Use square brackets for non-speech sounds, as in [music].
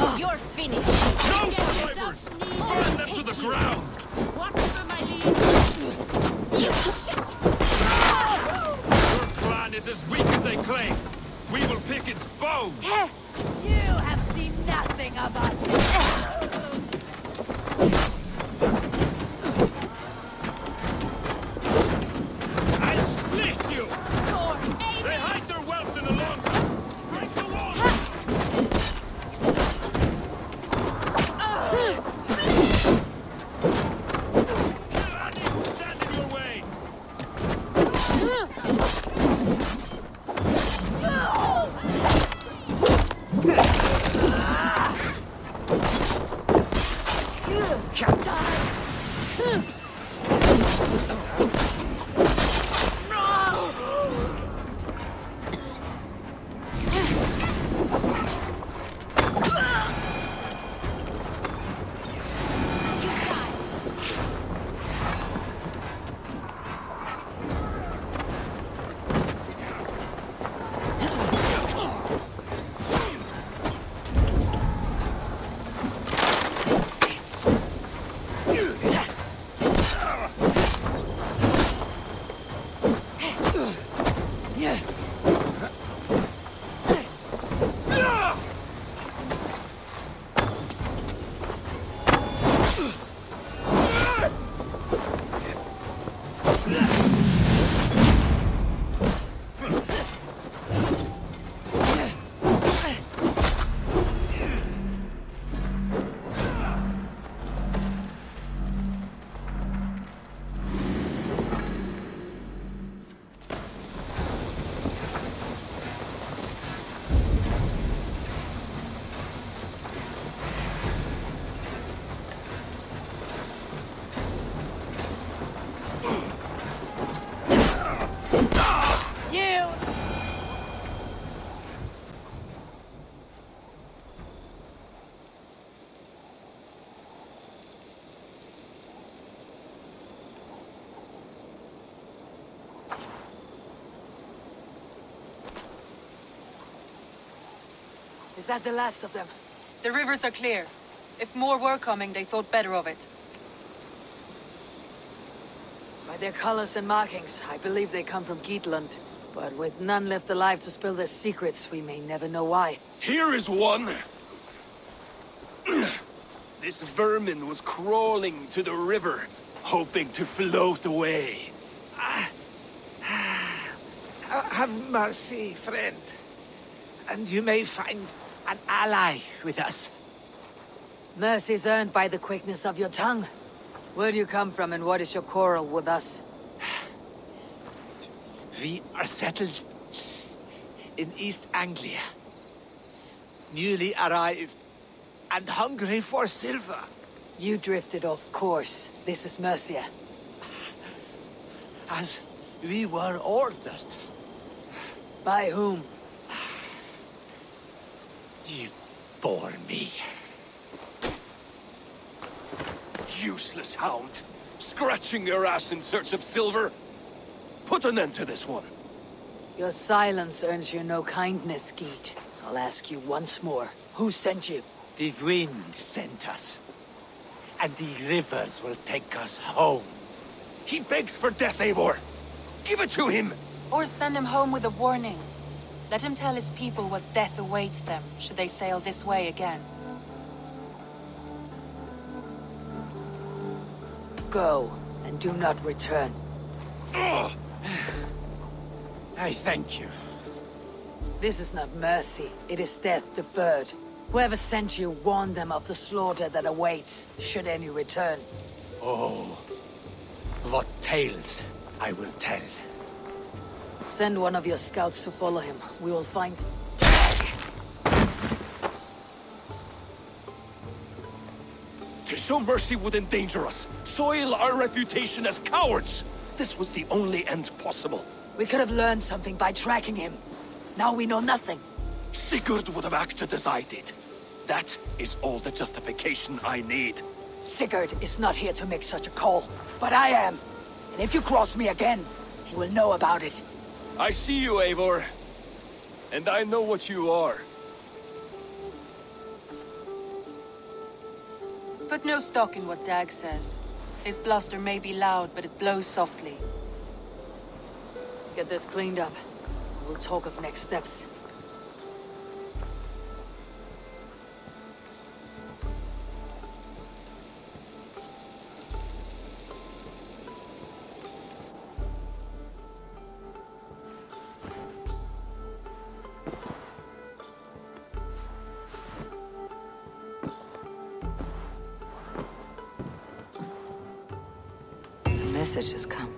Oh. You're finished. No survivors! Burn them to the you. ground! Watch for my lead. You shit! Your clan is as weak as they claim. We will pick its bones. You have seen nothing of us. That the last of them? The rivers are clear. If more were coming, they thought better of it. By their colors and markings, I believe they come from Geatland. But with none left alive to spill their secrets, we may never know why. Here is one. This vermin was crawling to the river, hoping to float away. Ah, ah, have mercy, friend. And you may find an ally with us. Mercy's earned by the quickness of your tongue. Where do you come from and what is your quarrel with us? We are settled in East Anglia. Newly arrived and hungry for silver. You drifted off course. This is Mercia. As we were ordered. By whom? You bore me. Useless hound. Scratching your ass in search of silver. Put an end to this one. Your silence earns you no kindness, Geat. So I'll ask you once more. Who sent you? The wind sent us. And the rivers will take us home. He begs for death, Eivor. Give it to him! Or send him home with a warning. Let him tell his people what death awaits them, should they sail this way again. Go, and do not return. [sighs] Ugh. I thank you. This is not mercy, it is death deferred. Whoever sent you warned them of the slaughter that awaits, should any return. Oh, what tales I will tell. Send one of your scouts to follow him. We will find... To show mercy would endanger us, soil our reputation as cowards. This was the only end possible. We could have learned something by tracking him. Now we know nothing. Sigurd would have acted as I did. That is all the justification I need. Sigurd is not here to make such a call, but I am. And if you cross me again, he will know about it. I see you, Eivor. And I know what you are. Put no stock in what Dag says. His bluster may be loud, but it blows softly. Get this cleaned up. We'll talk of next steps. Message has come.